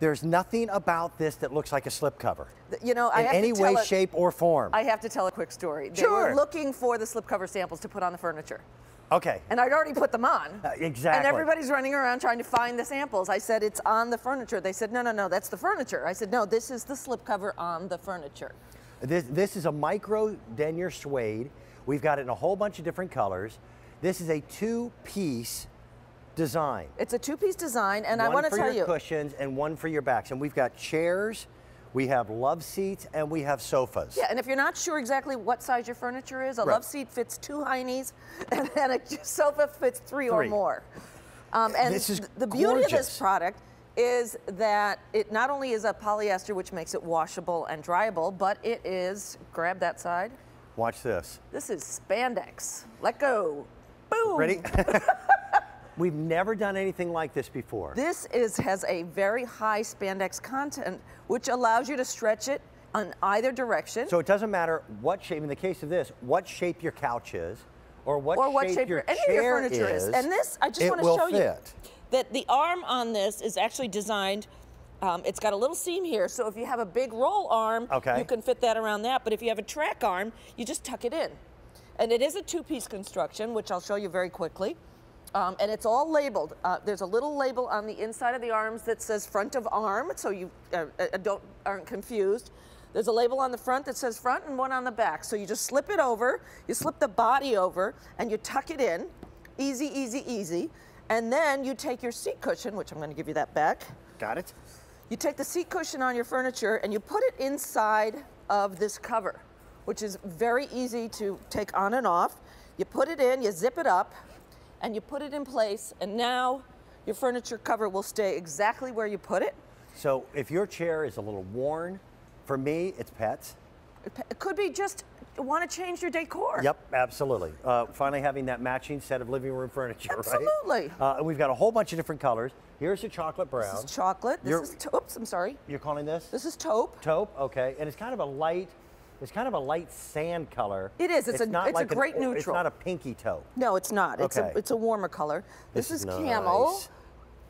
There's nothing about this that looks like a slipcover. You know, I in have any to tell way, a- shape, or form. I have to tell a quick story. They Sure. were looking for the slipcover samples to put on the furniture. okay. And I'd already put them on. Uh, exactly. And everybody's running around trying to find the samples. I said, it's on the furniture. They said, no, no, no, that's the furniture. I said, no, this is the slipcover on the furniture. This, this is a micro denier suede. We've got it in a whole bunch of different colors. This is a two-piece design. It's a two-piece design, and I want to tell you. One for your cushions and one for your backs. And we've got chairs, we have love seats, and we have sofas. yeah, and if you're not sure exactly what size your furniture is, a Right. love seat fits two heinies, and then a sofa fits three, or more. Um, and This is th- the beauty of this product is that it not only is a polyester, which makes it washable and dryable, but it is, grab that side, Watch this. this is spandex. Let go. Boom. Ready? We've never done anything like this before. This is has a very high spandex content, which allows you to stretch it on either direction. So it doesn't matter what shape, in the case of this, what shape your couch is, or what, or what shape, shape your any of your furniture is. is. And this, I just want to show fit. you that the arm on this is actually designed. Um, it's got a little seam here, so if you have a big roll arm, Okay. you can fit that around that. But if you have a track arm, you just tuck it in. And it is a two-piece construction, which I'll show you very quickly. Um, and it's all labeled. Uh, there's a little label on the inside of the arms that says front of arm, so you uh, uh, don't aren't confused. There's a label on the front that says front and one on the back. So you just slip it over, you slip the body over, and you tuck it in. Easy, easy, easy. And then you take your seat cushion, which I'm going to give you that back. Got it? You take the seat cushion on your furniture and you put it inside of this cover, which is very easy to take on and off. You put it in, you zip it up, and you put it in place, and now your furniture cover will stay exactly where you put it. So if your chair is a little worn, for me, it's pets. It could be just want to change your decor. Yep, absolutely. Uh, finally having that matching set of living room furniture, Absolutely. right? Uh, and we've got a whole bunch of different colors. Here's your chocolate brown. This is chocolate. This You're- is, oops, I'm sorry. You're calling this? This is taupe. taupe, okay. And it's kind of a light, it's kind of a light sand color. It is, it's a- it's a like an great It's neutral. not a pinky taupe. No, it's not. It's a it's a warmer color. This, This is is camel.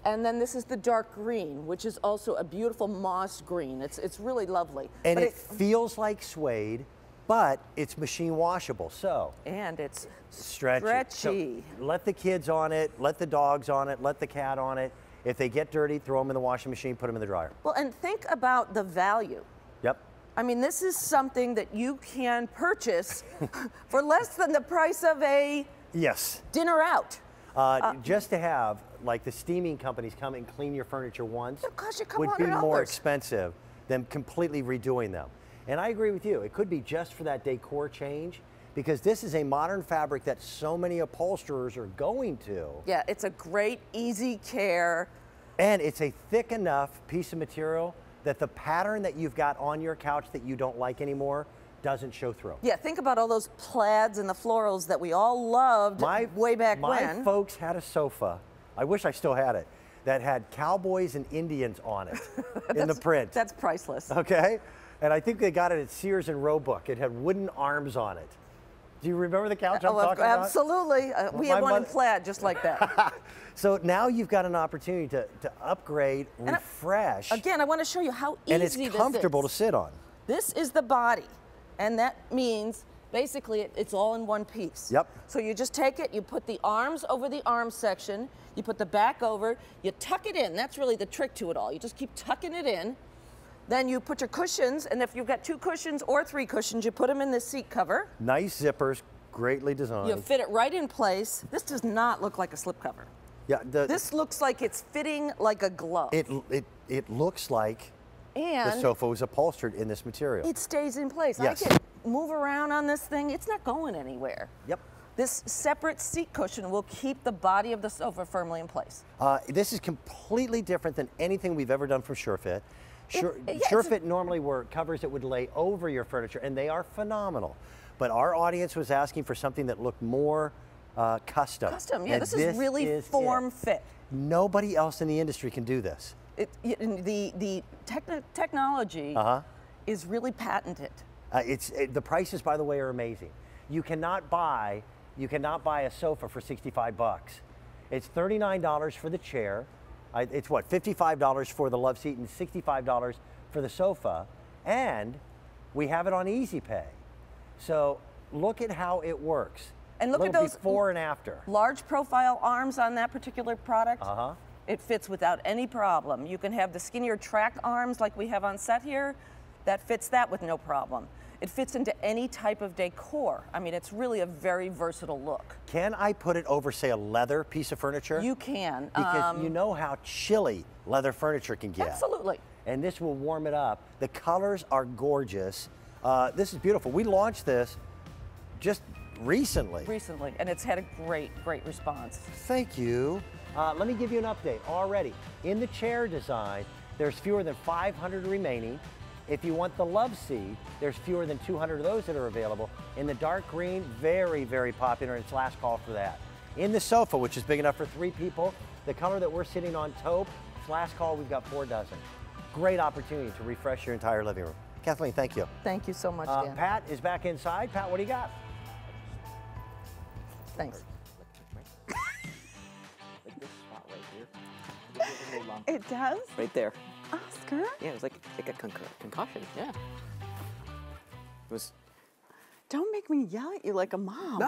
And then this is the dark green, which is also a beautiful moss green. It's it's really lovely. And But it, feels like suede, but it's machine washable. So and it's stretchy. Stretchy. So let the kids on it, let the dogs on it, let the cat on it. If they get dirty, throw them in the washing machine, put them in the dryer. well, and think about the value. Yep. I mean, this is something that you can purchase for less than the price of a Yes. dinner out. Uh, just to have like the steaming companies come and clean your furniture once cost you would be more expensive than completely redoing them. And I agree with you. It could be just for that decor change because this is a modern fabric that so many upholsterers are going to. Yeah, it's a great, easy care. And it's a thick enough piece of material that the pattern that you've got on your couch that you don't like anymore doesn't show through. Yeah, think about all those plaids and the florals that we all loved my, way back my when. folks had a sofa. I wish I still had it. That had cowboys and Indians on it in the print. That's priceless. Okay, and I think they got it at Sears and Roebuck. It had wooden arms on it. Do you remember the couch I'm Oh, talking about? absolutely. Uh, we had one in plaid just like that. So now you've got an opportunity to, to upgrade, I- refresh, Again, I want to show you how easy and it's comfortable to sit on. This is the body, and that means basically it, it's all in one piece. Yep. So you just take it, you put the arms over the arm section, you put the back over, you tuck it in. That's really the trick to it all. You just keep tucking it in. Then you put your cushions, and if you've got two cushions or three cushions, you put them in this seat cover. Nice zippers, greatly designed. You fit it right in place. This does not look like a slipcover. yeah, the, This looks like it's fitting like a glove. it, it, it looks like the sofa was upholstered in this material. it stays in place. Yes. I can move around on this thing. It's not going anywhere. Yep. This separate seat cushion will keep the body of the sofa firmly in place. Uh, this is completely different than anything we've ever done from SureFit. Sure, yeah, SureFit normally were covers that would lay over your furniture, and they are phenomenal. But our audience was asking for something that looked more uh, custom. Custom, yeah, and this is really is it. form fit. Nobody else in the industry can do this. It, it- the the techno- technology Uh-huh. is really patented. Uh, it's it, the prices, by the way, are amazing. You cannot buy you cannot buy a sofa for 65 bucks. It's $39 for the chair, it's what $55 for the love seat and $65 for the sofa, and we have it on Easy Pay. So look at how it works. And look at those before and after. Large profile arms on that particular product. Uh huh. It fits without any problem. You can have the skinnier track arms like we have on set here. That fits that with no problem. It fits into any type of decor. I mean, it's really a very versatile look. Can I put it over, say, a leather piece of furniture? You can. because um, you know how chilly leather furniture can get. Absolutely. And this will warm it up. The colors are gorgeous. Uh, this is beautiful. We launched this just recently. Recently, and it's had a great, great response. Thank you. Uh, let me give you an update already. In the chair design, there's fewer than 500 remaining. If you want the love seat, there's fewer than 200 of those that are available. In the dark green, very, very popular, and it's last call for that. In the sofa, which is big enough for three people, the color that we're sitting on, taupe, it's last call, we've got four dozen. Great opportunity to refresh your entire living room. Kathleen, thank you. Thank you so much, Uh, Dan. Pat is back inside. Pat, what do you got? Thanks. like this spot right here. There's a little lump It does? Right there. Oscar? Yeah, it was like like a concu- concussion. Yeah. It was Don't make me yell at you like a mom.